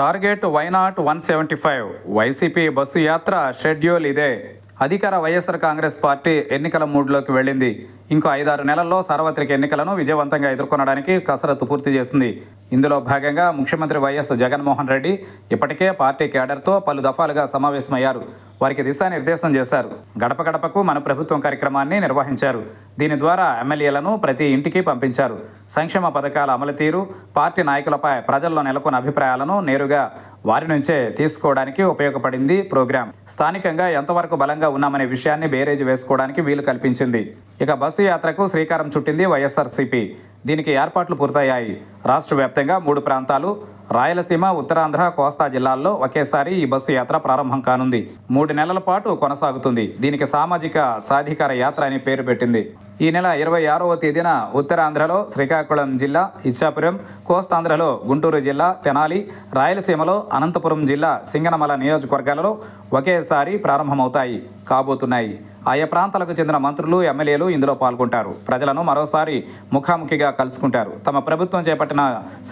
Target why not one seventy five. YCP bus yatra schedule ಇದೆ. అధికార YSR Congress party ఎన్నికల మూడ్లోకి వెళ్ళింది. ఇంకో ఐదారు నెలల్లో సార్వత్రిక ఎన్నికలను విజయవంతంగా ఎదుర్కొనడానికి కసరత్తు పూర్తి చేసింది. ఇందులో భాగంగా ముఖ్యమంత్రి వైఎస్ జగన్మోహన్ రెడ్డి ఇప్పటికే పార్టీ కేడర్తో పలు దఫాలుగా సమావేశమయ్యారు. వారికి దిశానిర్దేశం చేశారు. గడప గడపకు మన ప్రభుత్వం కార్యక్రమాన్ని నిర్వహించారు. దీని ద్వారా ఎమ్మెల్యేలను ప్రతి ఇంటికి పంపించారు. సంక్షేమ పథకాల అమలు తీరు పార్టీ నాయకులపై ప్రజల్లో నెలకొన్న అభిప్రాయాలను నేరుగా వారి నుంచే తీసుకోవడానికి ఉపయోగపడింది ప్రోగ్రాం స్థానికంగా ఎంతవరకు బలంగా ఉన్నామనే విషయాన్ని బేరేజ్ వేసుకోవడానికి వీలు కల్పించింది. ఇక బస్సు యాత్రకు శ్రీకారం చుట్టింది వైఎస్ఆర్సీపీ. దీనికి ఏర్పాట్లు పూర్తయ్యాయి. రాష్ట్ర వ్యాప్తంగా మూడు ప్రాంతాలు రాయలసీమ ఉత్తరాంధ్ర కోస్తా జిల్లాల్లో ఒకేసారి ఈ బస్సు యాత్ర ప్రారంభం కానుంది. మూడు నెలల పాటు కొనసాగుతుంది. దీనికి సామాజిక సాధికార యాత్ర అని పేరు పెట్టింది. ఈ నెల ఇరవై ఆరవ తేదీన ఉత్తరాంధ్రలో శ్రీకాకుళం జిల్లా ఇచ్చాపురం కోస్తాంధ్రలో గుంటూరు జిల్లా తెనాలి రాయలసీమలో అనంతపురం జిల్లా సింగనమల నియోజకవర్గాలలో ఒకేసారి ప్రారంభమవుతాయి కాబోతున్నాయి. ఆయా ప్రాంతాలకు చెందిన మంత్రులు ఎమ్మెల్యేలు ఇందులో పాల్గొంటారు. ప్రజలను మరోసారి ముఖాముఖిగా కలుసుకుంటారు. తమ ప్రభుత్వం చేపట్టిన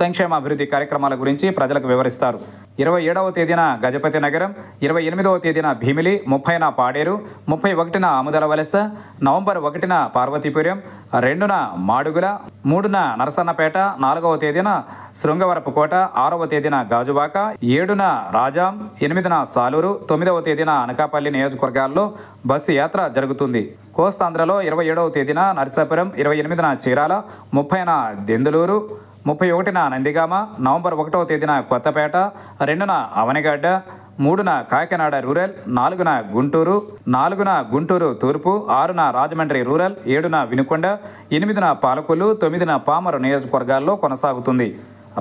సంక్షేమ అభివృద్ధి కార్యక్రమాల గురించి ప్రజలకు వివరిస్తారు. ఇరవై ఏడవ తేదీన గజపతి నగరం ఇరవై ఎనిమిదవ తేదీన భీమిలి ముప్పైన పాడేరు ముప్పై ఒకటిన ఆముదల వలస నవంబర్ ఒకటిన పార్వతీపురం రెండున మాడుగుల మూడున నరసన్నపేట నాలుగవ తేదీన శృంగవరపుకోట ఆరవ తేదీన గాజువాక ఏడున రాజాం ఎనిమిదిన సాలూరు తొమ్మిదవ తేదీన అనకాపల్లి నియోజకవర్గాల్లో బస్సు యాత్ర జరుగుతుంది. కోస్తాంధ్రలో ఇరవై ఏడవ తేదీన నరసాపురం ఇరవై ఎనిమిదిన చీరాల ముప్పైన దెందులూరు ముప్పై ఒకటిన నందిగామ నవంబర్ ఒకటవ తేదీన కొత్తపేట రెండున అవనిగడ్డ మూడున కాకినాడ రూరల్ నాలుగున గుంటూరు నాలుగున గుంటూరు తూర్పు ఆరున రాజమండ్రి రూరల్ ఏడున వినుకొండ ఎనిమిదిన పాలకొల్లు తొమ్మిదిన పామరు నియోజకవర్గాల్లో కొనసాగుతుంది.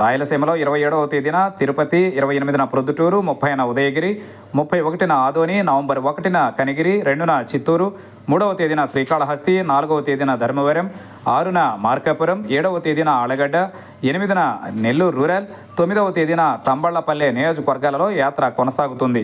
రాయలసీమలో ఇరవై ఏడవ తేదీన తిరుపతి ఇరవై ఎనిమిదిన ప్రొద్దుటూరు ముప్పైన ఉదయగిరి ముప్పై ఒకటిన ఆదోని నవంబర్ ఒకటిన కనిగిరి రెండున చిత్తూరు మూడవ తేదీన శ్రీకాళహస్తి నాలుగవ తేదీన ధర్మవరం ఆరున మార్కాపురం ఏడవ తేదీన ఆలగడ్డ ఎనిమిదిన నెల్లూరు రూరల్ తొమ్మిదవ తేదీన తంబళ్ళపల్లె నియోజకవర్గాలలో యాత్ర కొనసాగుతుంది.